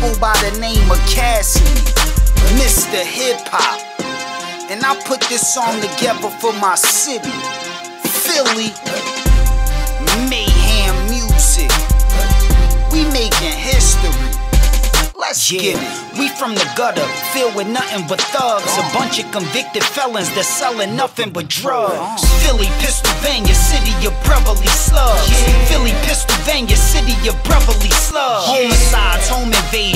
go by the name of Cassidy, Mr. Hip Hop. And I put this song together for my city, Philly. Mayhem music. We making history. Let's Yeah. get it. We from the gutter, filled with nothing but thugs. A bunch of convicted felons that selling nothing but drugs. Philly, Pennsylvania, city of brotherly slugs. Philly, Pennsylvania, city of brotherly slugs. Homicides, home invasions,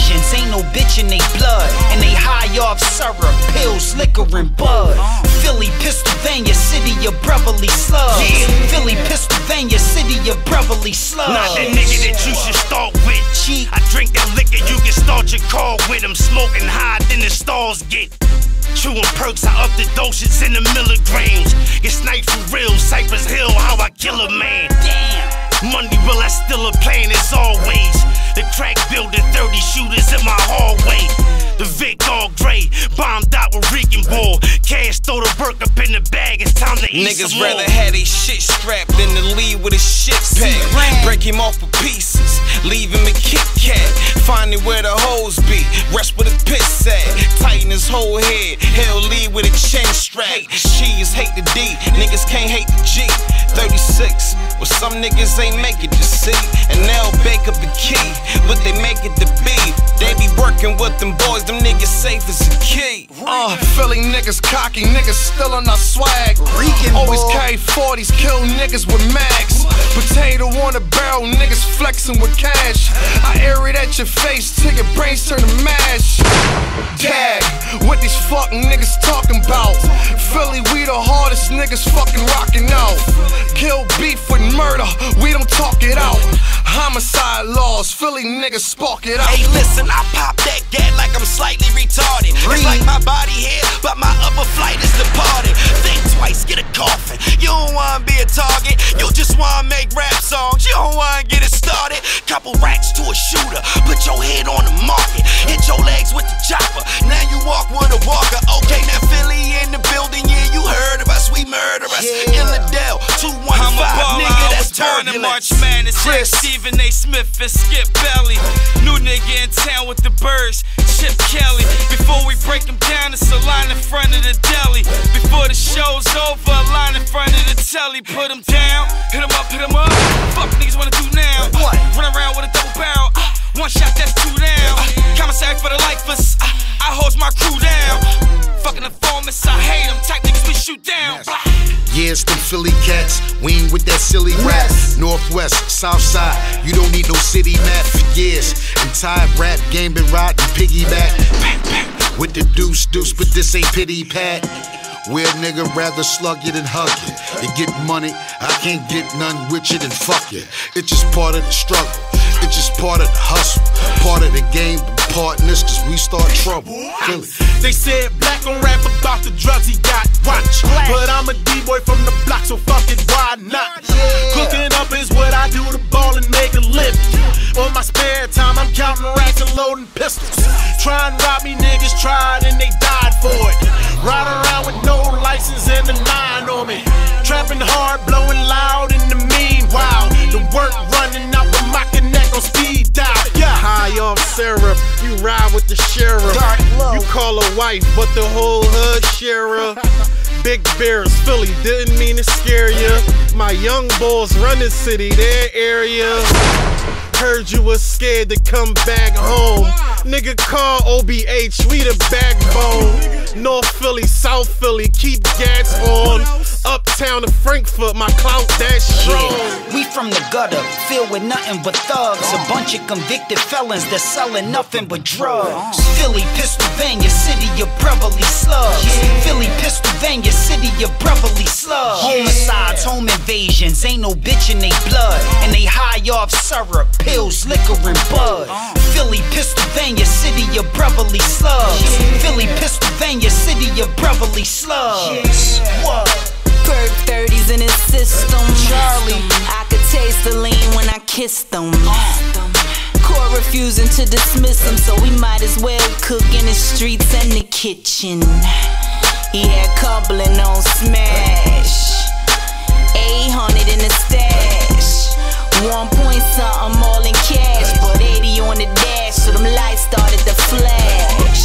bitch in they blood. And they high off syrup, pills, liquor, and bud. Philly, Pennsylvania, city of brotherly slugs. Philly, Pennsylvania, city of brotherly slugs. Not that nigga that you should start with. Cheat. I drink that liquor, you can start your car with him. Smoking high, then the stars get. Chewing perks, I up the doses in the milligrams. Get sniped for real, Cypress Hill, how I kill a man. Money will I still a plan as always. The crack building 30 shooters in my hallway. The Vic all gray, bombed out with Rican Bull. Cash throw the work up in the bag, it's time to eat Niggas some rather more. have they shit strapped than to leave with a shit pack. Break him off with pieces, leave him a Kit Kat. Finding where the hoes be, whole head, hell leave with a chin strap. Cheese hate the D, niggas can't hate the G. 36, well some niggas ain't make it to C. And they'll bake up the key, but they make it to B. Working with them boys, them niggas safe as a key. Uh, Philly niggas cocky, niggas still on our swag. Rican Always boy. carry 40s, kill niggas with mags. Potato on a barrel, niggas flexing with cash. I air it at your face till your brains turn to mash. Gag, what these fucking niggas talking about? Philly, we the hardest niggas fucking rocking out. Kill beef with murder, we don't talk it out. Homicide laws, Philly niggas spark it out. Hey, listen, I pop that gat like I'm slightly retarded. It's like my body here, but my upper flight is departed. Think twice, get a coffin. You don't wanna be a target, you just wanna make rap songs. You don't wanna get it started. Couple racks to a shooter, put your head on the market. March. Madness. Chris. Stephen A. Smith and Skip Bayless. New nigga in town with the birds, Chip Kelly. Before we break him down, it's a line in front of the deli. Before the show's over, a line in front of the telly. Put him down, hit him up, hit him up. Fuck niggas wanna do now. What? Run around with a double barrel. Ah, One shot, that's two down. Commissary for the lifers. Ah, I holds my crew down. Fucking informants, I hate them. Type niggas we shoot down. Blah. Yeah, it's them Philly cats. We ain't with that silly rap. Northwest, South Side. You don't need no city map for years. Entire rap game been riding piggyback. With the deuce deuce, but this ain't pity pat. Where nigga rather slug you than hug you. You get money, I can't get none with you than fuck you. It's just part of the struggle. It's just part of the hustle. Part of the game, but part in this, cause we start trouble. Philly. They said black on rap about the drugs he got. Watch, but I'm a D-boy from the block, so fuck it, why not? Cooking up is what I do to ball and make a living. On my spare time, I'm counting racks and loading pistols. Try and rob me, niggas tried and they died for it. Ride around with no license and a nine on me. Trapping hard, blowing loud in the meanwhile. The work syrup, you ride with the sheriff. You call a wife, but the whole hood sheriff. Big Bears, Philly, didn't mean to scare ya. My young boys run the city, their area. Heard you was scared to come back home. Nigga, call OBH, we the backbone. North Philly, South Philly, keep gats on. Uptown to Frankford, my clout that strong. Yeah, from the gutter, filled with nothing but thugs. A bunch of convicted felons that selling nothing but drugs. Philly, Pennsylvania, city of brotherly slugs. Philly, Pennsylvania, city of brotherly slugs. Homicides, home invasions, ain't no bitch in they blood. And they high off syrup, pills, liquor, and bud. Philly, Pennsylvania, city of brotherly slugs. Philly, Pennsylvania, city of brotherly slugs. What? Perk 30s in his system. Charlie. I could taste the lean when I kissed them. Court refusing to dismiss him, so we might as well cook in the streets and the kitchen. He had coupling on smash. 800 in the stash. One point something all in cash, but 80 on the dash. So them lights started to flash.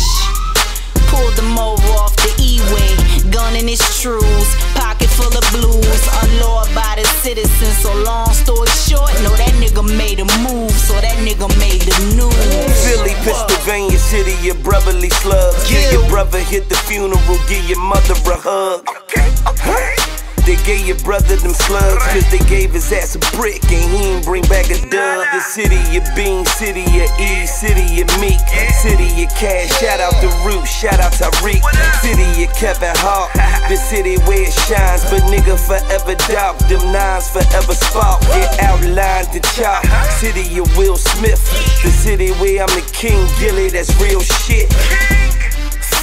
Pulled him over off the E-way, gun in his trues, full of blues, unlaw abiding citizen. So long story short, no that nigga made a move, so that nigga made the news. Philly, Pennsylvania city, your brotherly slugs. Give your brother hit the funeral, give your mother a hug. Okay, okay. They gave your brother them slugs, cause they gave his ass a brick and he ain't bring back a dub. The city of Bean, city of E, city of Meek, city of Cash. Shout out to Root, shout out to Reek, city of Kevin Hart. The city where it shines, but nigga forever dark. Them nines forever spark, get outlined to chop. City of Will Smith, the city where I'm the king, Gillie, that's real shit.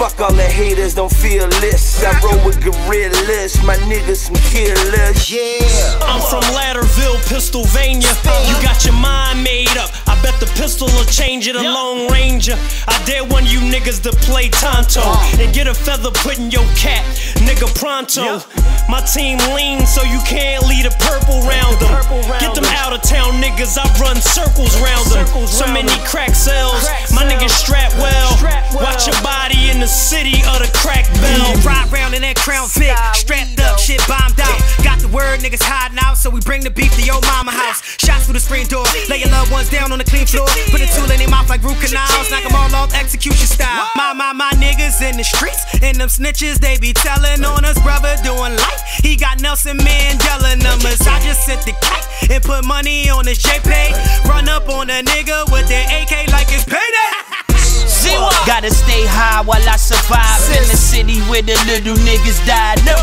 Fuck all the haters, don't feel this. I roll with gorillas, my niggas some killers. Yeah. I'm from Ladderville, Pennsylvania. You got your mind made up. I bet the pistol will change it. A Lone Ranger. I dare one of you niggas to play Tonto uh. and get a feather put in your cap, nigga pronto. My team lean so you can't lead a purple round them. Out of town niggas. I run circles round them. So many crack cells. My niggas strap well. Watch your body in the city of the crack bell. Ride round in that crown Vic, strapped up, shit bombed out. Got the word, niggas hiding out, so we bring the beef to your mama house. Shots through the screen door, lay your loved ones down on the clean floor. Put a tool in their mouth like root canals, knock them execution style. My, my, my niggas in the streets, and them snitches, they be telling on us, brother, doing life. He got Nelson Mandela numbers. I just sent the kite and put money on his JPay. Run up on a nigga with their AK like it's payday. Gotta stay high while I survive in the city where the little niggas die. No.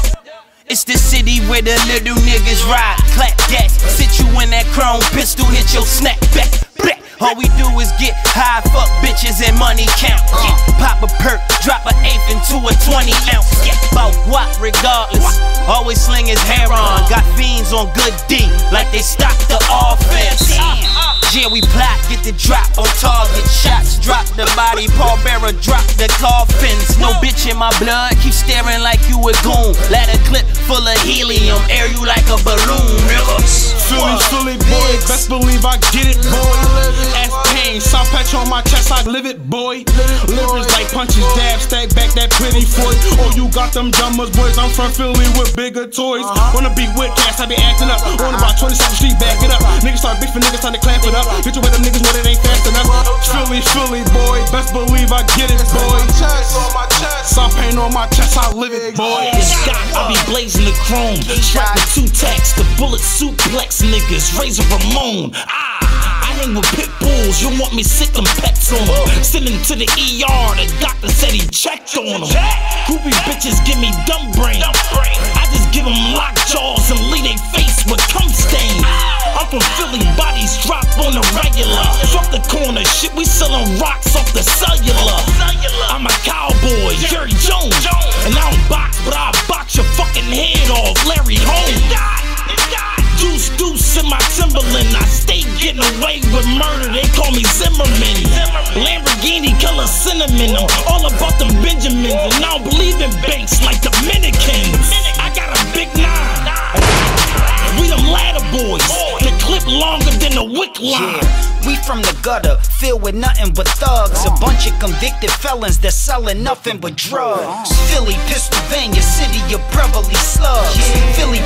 It's the city where the little niggas ride. Clap gas, sit you in that chrome pistol, hit your snap back. Black. All we do is get high, fuck bitches and money count. Uh. Yeah. Pop a perk, drop an eighth into a 20 ounce. Yeah. About what, regardless. Always sling his hair on. Got fiends on good D, like they stock the offense. Yeah, we plot, get the drop on target. Shots drop the body, Paul Bearer drop the coffins. No bitch in my blood, keep staring like you a goon. Let a clip full of helium, air you like a balloon, nigga. Philly, Philly boy, best believe I get it, boy. Ass pain, South Patch on my chest, I live it, boy. Livers like punches, dab, stack back that pretty foot. Oh, you got them dumbers, boys. I'm from Philly with bigger toys. Uh-huh. Wanna be with cats, I be acting up. On about 27th Street, back it up. Niggas start beefing, niggas trying to clamp it up. Hit you with them niggas, but it ain't fast enough. Philly, Philly boy, best believe I get it, boy. South paint on my chest, I live it, boy. Scott, I be blazing the chrome. Strapped with two tacks, the bullet suplex niggas, Razor Ramon. Ah, I hang with pit bulls, you want me sick them pets on them. Send him to the ER, the doctor said he checked on them. Groupie bitches give me dumb brain. I just give them lock jaws and leave they face with cum stain. I'm from Philly, on the regular. Fuck the corner, shit, we selling rocks off the cellular. I'm a cowboy, Jerry Jones. And I don't box, but I box your fucking head off, Larry Holmes. Deuce, deuce in my Timberland. I stay getting away with murder. They call me Zimmerman. Lamborghini color cinnamon. I'm all about them Benjamins. And I don't believe in banks like Dominicans. Line. We from the gutter, filled with nothing but thugs. A bunch of convicted felons that selling nothing but drugs. Philly, Pennsylvania, city of brotherly slugs. Philly,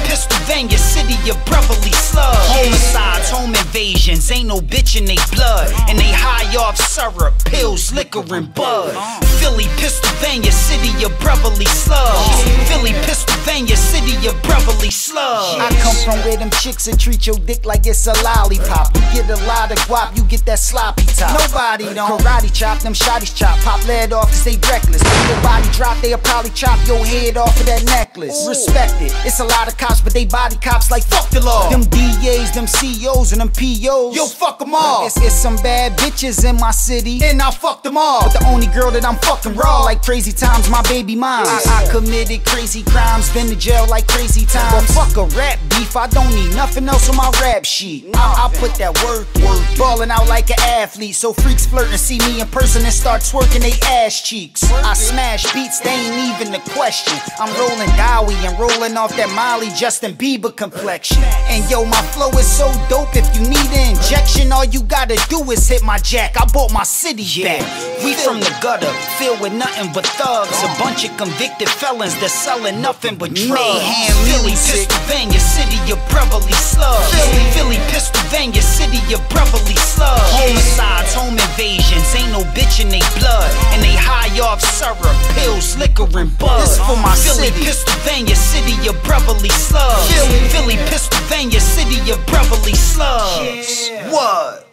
Pennsylvania, city of brotherly slugs. Homicides, home invasions, ain't no bitch in they blood. Uh-huh. And they high off syrup, pills, liquor, and bud. Uh-huh. Philly, Pennsylvania, city of brotherly slugs. Philly, Pennsylvania, city of brotherly slugs. I come from where them chicks that treat your dick like it's a lollipop. You get a lot of guap, you get that sloppy top. Nobody don't karate chop, them shotties chop. Pop lead off cause they reckless. When your body drop, they'll probably chop your head off of that necklace. Respect it. It's a lot of cops, but they body cops like fuck the law. Them DAs, them COs, and them POs. Yo, fuck them all. It's, it's some bad bitches in my city, and I fuck them all. But the only girl that I'm fucking raw, like crazy times, my baby mom. I, I committed crazy crimes, been to jail like crazy times. But fuck a rap beef, I don't need nothing else on my rap sheet. I, I put that work, work, ballin' out like an athlete. So freaks flirtin' see me in person and start twerking they ass cheeks. I smash beats, they ain't even the question. I'm rolling Dowie and rolling off that Molly Justin Bieber complexion. And yo, my flow is so dope. If you need an injection, all you gotta do is hit my jack. I bought my city back. We from the gutter, filled with nothing but thugs. A bunch of convicted felons that selling nothing but drugs. Mayhem Philly. Pennsylvania, city of brotherly slugs. Philly. Philly, Pennsylvania, city of brotherly slugs. Homicides, home invasions, ain't no bitch in they blood. And they high off syrup, pills, liquor, and bud. This for my Philly, city. Pennsylvania, city of brotherly slugs. Philly. Philly, Pennsylvania, city of brotherly slugs. What?